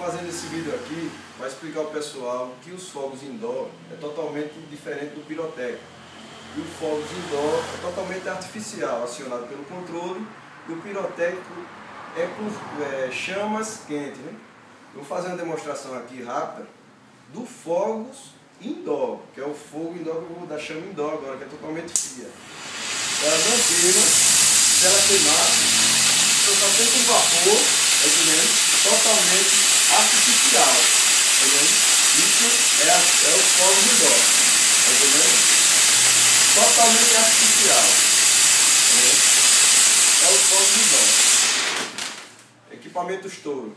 fazendo esse vídeo aqui para explicar ao pessoal que os fogos indoor é totalmente diferente do pirotécnico. E o fogos indoor é totalmente artificial, acionado pelo controle, e o pirotécnico é com é, chamas quentes. Né? Eu vou fazer uma demonstração aqui rápida do fogos indoor, que é o fogo indoor dar chama indoor agora, que é totalmente fria. Ela não queima, se ela queimar, só feito um vapor, entendendo? Artificial, tá entendendo? Isso é, a, é o fogo indoor, tá entendendo? Totalmente artificial, tá entendendo? É o fogo indoor. Equipamento estouro.